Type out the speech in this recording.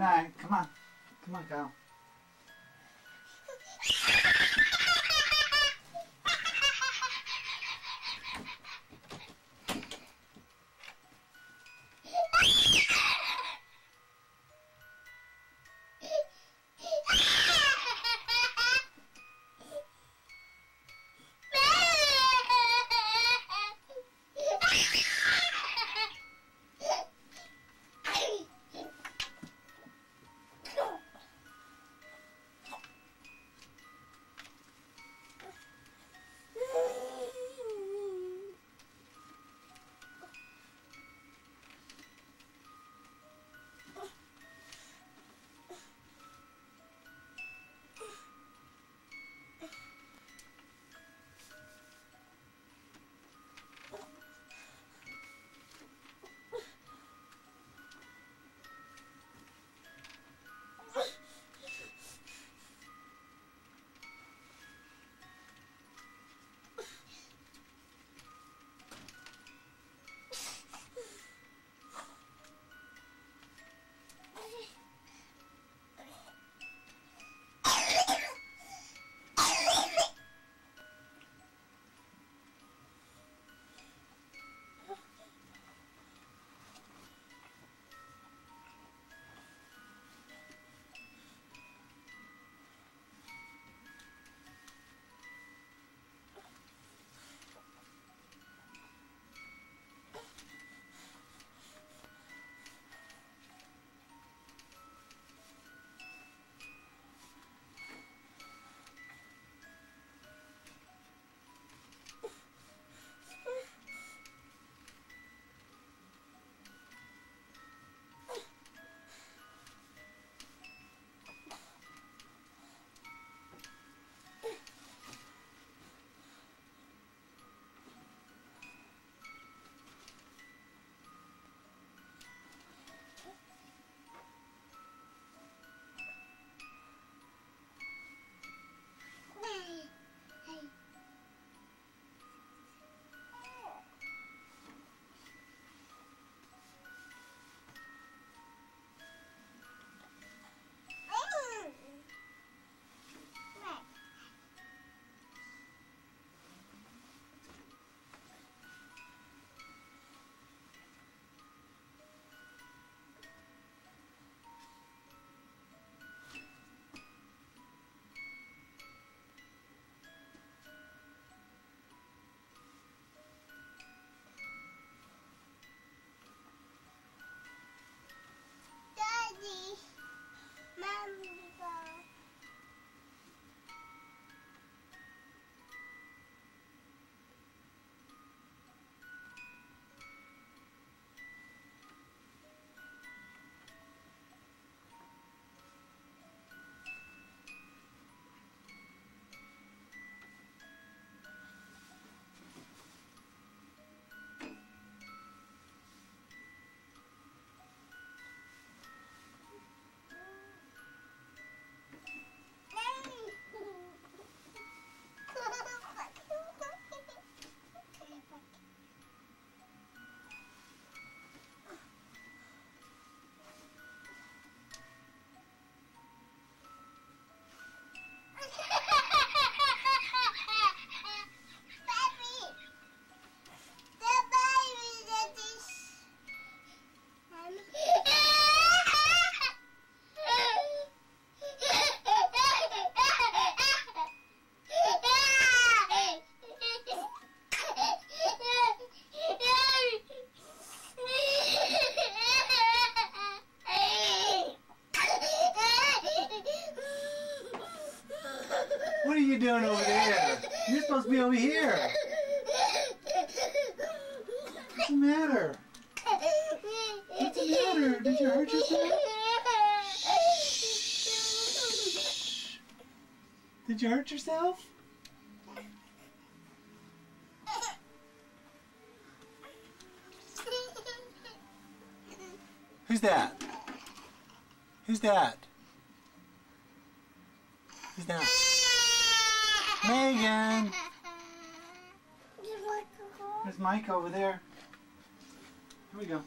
night. Come on. Come on, Kyle. Doing over there? You're supposed to be over here. What's the matter? What's the matter? Did you hurt yourself? Did you hurt yourself? Who's that? Who's that? Who's that? Megan! There's Mike over there. Here we go.